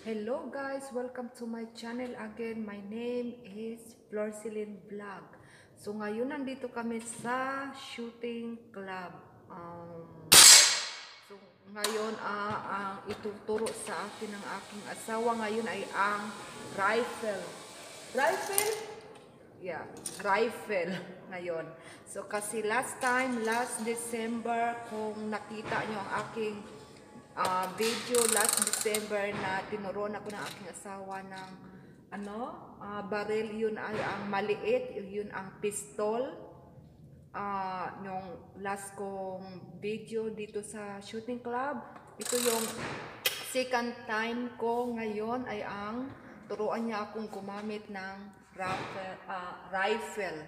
Hello guys, welcome to my channel again. My name is Florcilin Vlog. So ngayon nandito kami sa shooting club. Um, so ngayon ah, ang ituturo sa akin ng aking asawa ngayon ay ang rifle. Rifle? Yeah, rifle ngayon. So kasi last time, last December, kung nakita nyo ang aking ah, video last December na tinuruan ako ng aking asawa ng ano, ah, baril yun ay ang maliit, yun ang pistol. Ah, yung last kong video dito sa shooting club, ito yung second time ko ngayon ay ang turuan niya akong gumamit ng rifle, ah, rifle.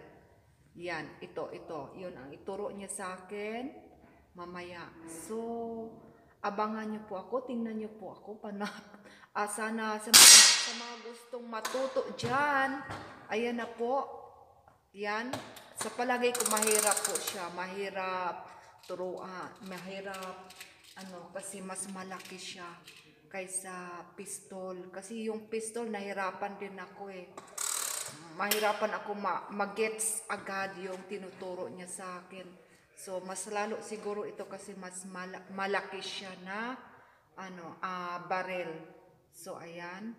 Yan, ito, ito. Yun ang ituro niya sa akin mamaya. So, abangan niyo po ako, tingnan niyo po ako. Pana, ah, sana sa mga, sa mga gustong matuto dyan, ayan na po. Yan. Sa palagay ko, mahirap po siya. Mahirap turuan. Mahirap, ano, kasi mas malaki siya kaysa pistol. Kasi yung pistol, nahirapan din ako eh mahirapan ako ma- mag-gets agad yung tinuturo niya sa akin. So, mas lalo siguro ito kasi mas mala- malaki siya na ano, ah barrel. So, ayan.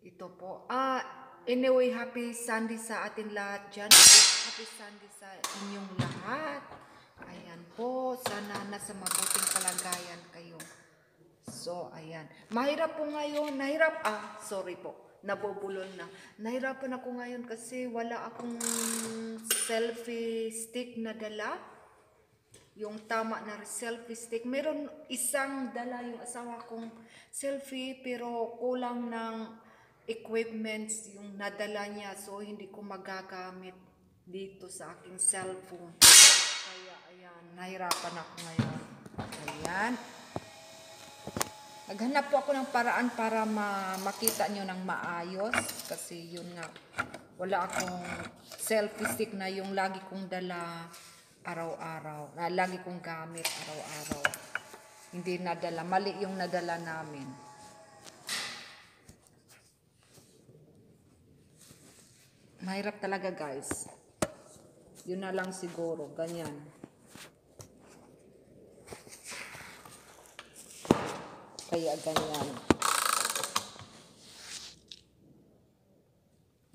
Ito po. Ah, anyway, happy Sunday sa atin lahat dyan. Happy Sunday sa inyong lahat. Ayan po. Sana nasa mabuting kalagayan kayo. So, ayan. Mahirap po ngayon. Nahirap. Ah, sorry po. Nabubulol na. Nahirapan ako ngayon kasi wala akong selfie stick na dala. Yung tama na selfie stick. Meron isang dala yung asawa kong selfie pero kulang ng equipments yung nadala niya. So, hindi ko magagamit dito sa aking cellphone. Kaya, ayan. Nahirapan ako ngayon. Ayan. Naghanap po ako ng paraan para ma makita nyo ng maayos. Kasi yun nga, wala akong selfie stick na yung lagi kong dala araw-araw. Na lagi kong gamit araw-araw. Hindi nadala. Mali yung nadala namin. Mahirap talaga guys. Yun na lang siguro. Ganyan. Kaya ganyan.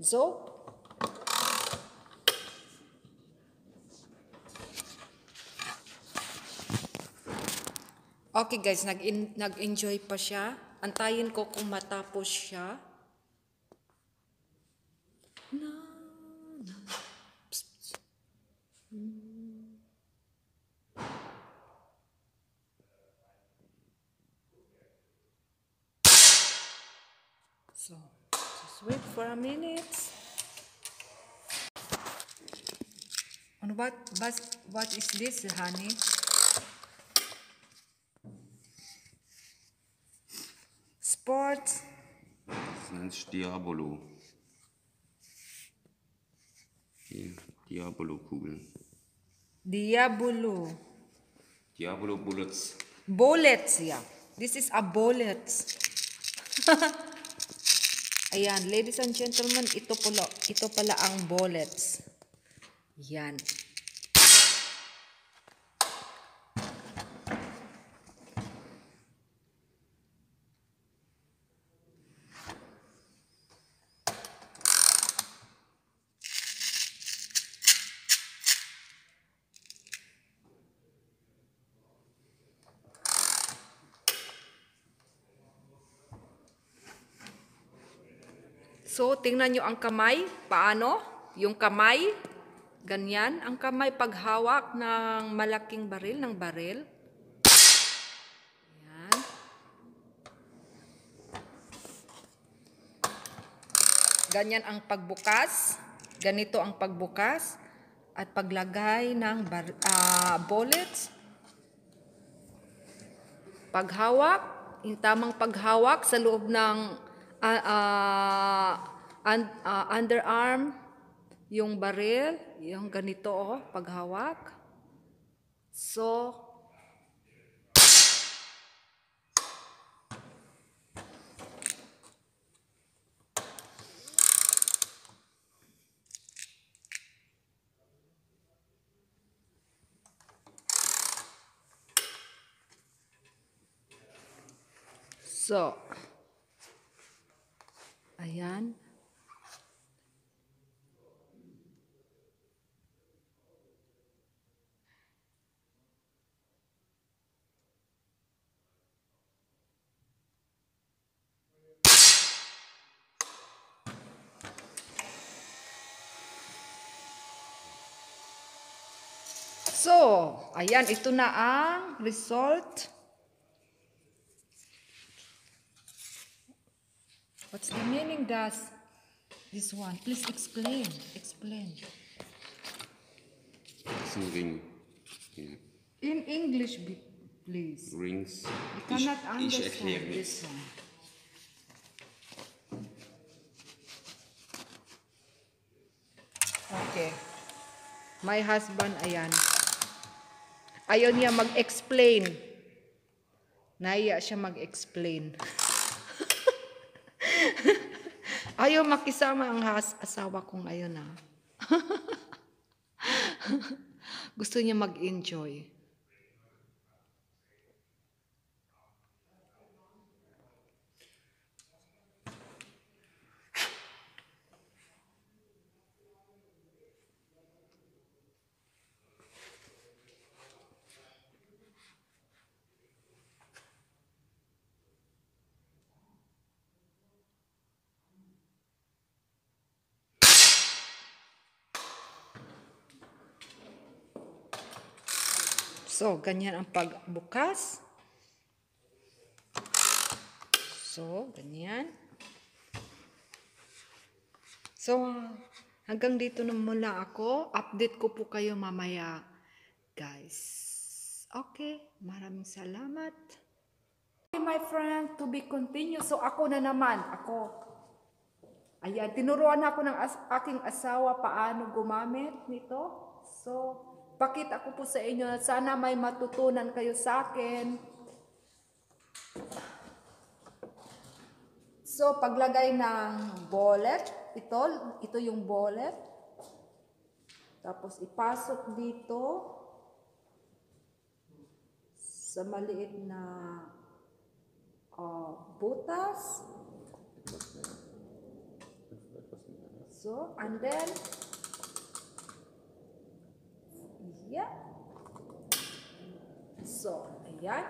So, Okay guys, nag nag-enjoy pa siya. Antayin ko kung matapos siya. Na, So, just wait for a minute. And what, what, what is this, honey? Sports. Das nennt sich Diabolo. Hier, Diabolo-Kugeln. Diabolo. Diabolo Bullets. Bullets, yeah. This is a bullets. Ayan, ladies and gentlemen, ito pala, ito pala ang bullets. Yan. So, tingnan nyo ang kamay. Paano? Yung kamay, ganyan. Ang kamay paghawak ng malaking baril, ng baril. Yan. Ganyan ang pagbukas. Ganito ang pagbukas. At paglagay ng bar- ah, bullets. Paghawak, yung tamang paghawak sa loob ng uh, uh, underarm, yung baril, yung ganito oh, paghawak. So, So ayan. So, ayan, ito na ang result. What's the meaning does this one? Please explain. Explain. Ein Ring. Hier. In English, please. Rings. I Ich, cannot ich understand erkläre this one. Okay. My husband, ayan. Ayaw niya mag-explain. Naiya siya mag-explain. Ayaw makisama ang has asawa ko ngayon ah. Gusto niya mag-enjoy. So, ganyan ang pagbukas. So, ganyan. So, hanggang dito na mula ako. Update ko po kayo mamaya, guys. Okay, maraming salamat. Okay, my friend, to be continued. So, ako na naman. Ako. Ayan, tinuruan ako ng as- aking asawa paano gumamit nito. So, pakita ko po sa inyo na sana may matutunan kayo sa akin. So, paglagay ng bullet, ito, ito yung bullet. Tapos, ipasok dito sa maliit na ah, butas. So, and then, yeah. So, ayan.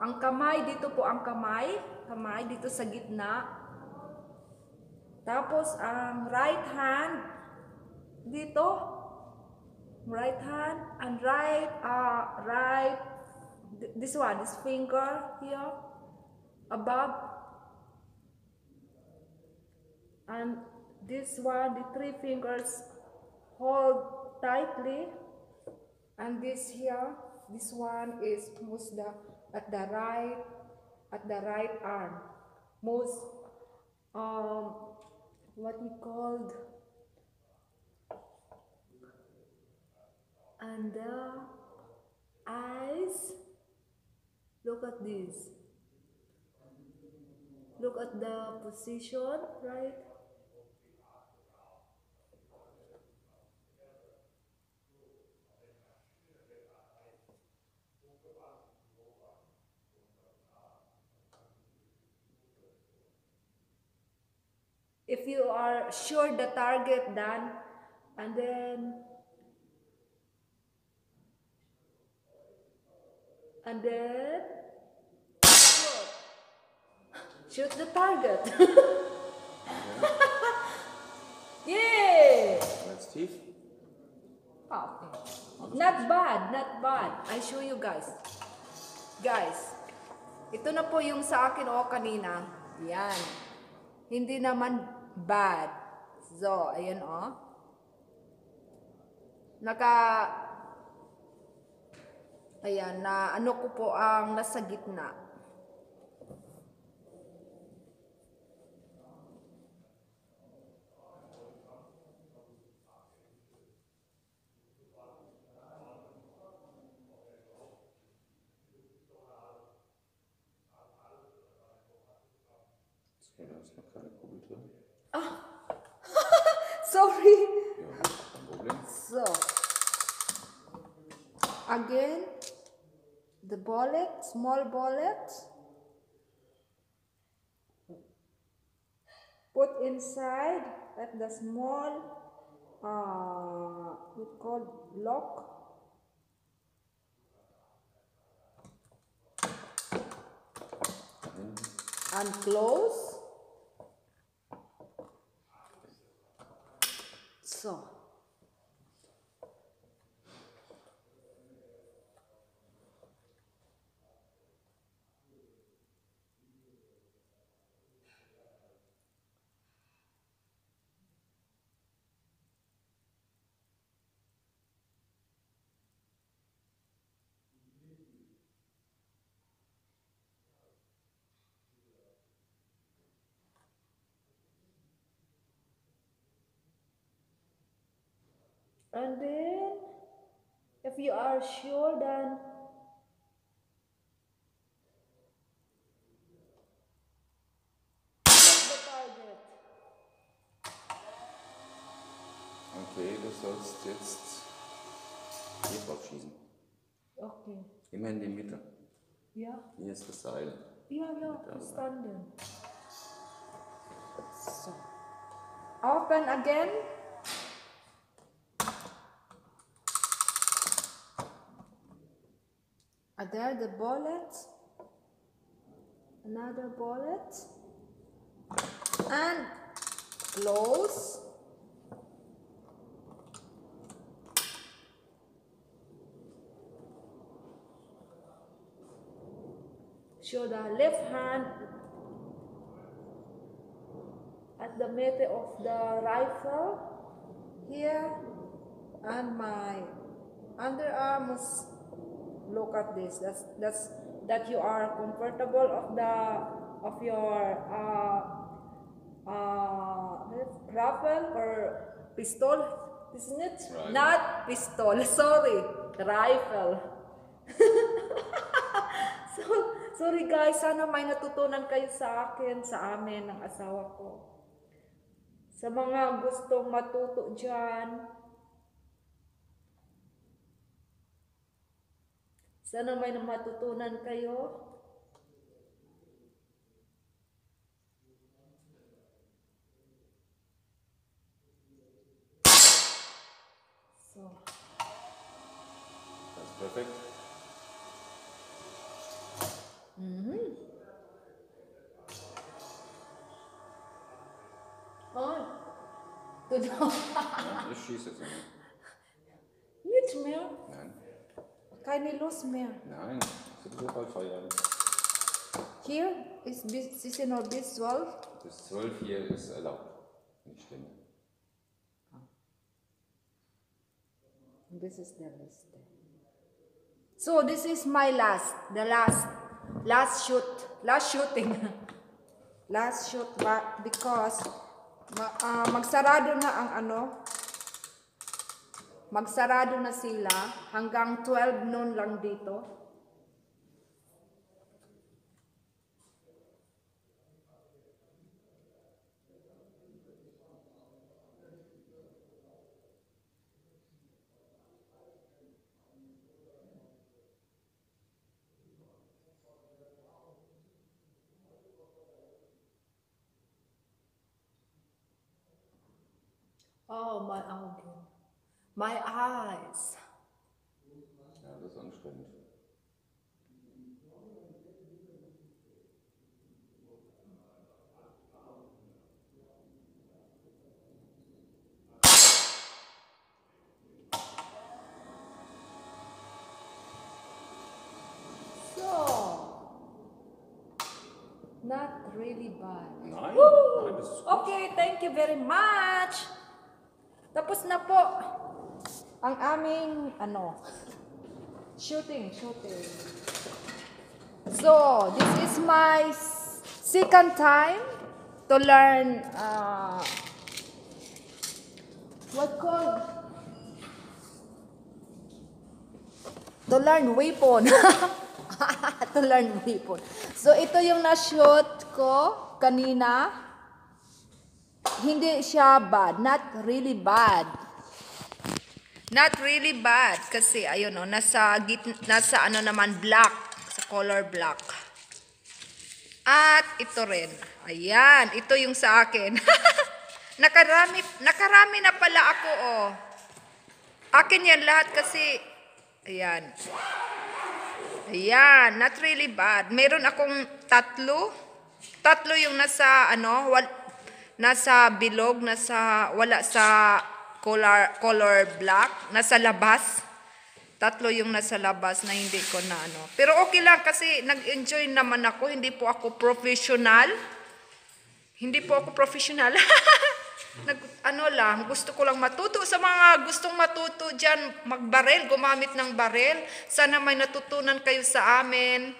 Ang kamay, dito po ang kamay. Kamay dito sa gitna. Tapos, ang right hand, dito. Right hand and right, uh, right, th- this one, this finger here, above. And this one, the three fingers hold tightly. And this here, this one is most the at the right, at the right arm. Most, um, what we called, and the eyes. Look at this. Look at the position, right? If you are sure the target done and then and then shoot, shoot the target. Yeah Ganz tief. okay. not bad not bad. I show you guys. Guys ito na po yung sa akin o kanina. Yan. Hindi naman bad. So, ayan o. Naka, ayan, na ano ko po ang nasa gitna. Drin. Sorry. Ja, kein Problem. So, again, the bullet, small bullet. Put inside at the small, uh, we call lock. And close. So. And then, if you are sure, then that's the target. Okay, du sollst jetzt hier drauf schießen. Okay. Immer in die Mitte. Ja, Hier ist das Seil. ja, ja, verstanden. So. Open again. There the bullet. Another bullet. And close. Show the left hand at the middle of the rifle here and my underarm must look at this that's that's that you are comfortable of the of your uh uh rifle or pistol isn't it Rifle. not pistol sorry rifle so, sorry guys, sana may natutunan kayo sa akin, sa amin, ng asawa ko. Sa mga gustong matuto dyan, sana may matutunan kayo. So, That's perfect. oh, good job. Ja, ich schieße jetzt immer. Keine Lust mehr. nein, sowieso bald Feierabend. Here is bis, seasonal bis 12. Bis 12 hier ist erlaubt. Nicht schlimm. This is the list. So this is my last, the last, last shoot, last shooting, last shoot because ma, ah, magsarado na ang ano, magsarado na sila hanggang 12 noon lang dito. My eyes. Ja, das ist anstrengend. So, not really bad. Nein, Woo! nein, das ist gut. Okay, thank you very much. Tapos na po ang aming ano shooting, shooting. So, this is my second time to learn uh, what called to learn weapon. to learn weapon. So, ito yung na-shoot ko kanina. Hindi siya bad. Not really bad. Not really bad kasi ayun oh, nasa git nasa ano naman black, sa color black. At ito rin. Ayan, ito yung sa akin. nakarami nakarami na pala ako oh. Akin yan lahat kasi ayan. Ayan, not really bad. Meron akong tatlo. Tatlo yung nasa ano, wal, nasa bilog, nasa wala sa color color black, nasa labas. Tatlo yung nasa labas na hindi ko na ano. Pero okay lang kasi nag-enjoy naman ako, hindi po ako professional. Hindi po ako professional. Nag, ano lang, gusto ko lang matuto sa mga gustong matuto dyan, magbarel, gumamit ng barel. Sana may natutunan kayo sa amin.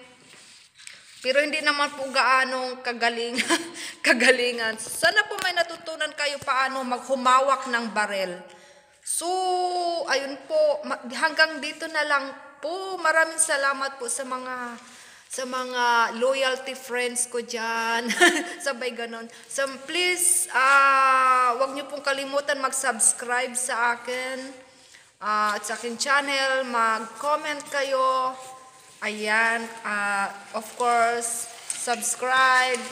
Pero hindi naman po gaanong kagaling, kagalingan. Sana po may natutunan kayo paano maghumawak ng barel. So, ayun po, hanggang dito na lang po. Maraming salamat po sa mga sa mga loyalty friends ko dyan. Sabay ganon. So, please, ah wag niyo pong kalimutan mag-subscribe sa akin. ah, at sa akin channel, mag-comment kayo. Ayan, ah, of course, subscribe.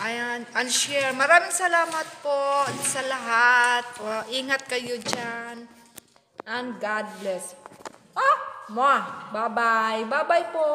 Ayan, and share. Maraming salamat po sa lahat. Oh, ingat kayo dyan. And God bless. Ah, ma, bye-bye. Bye-bye po.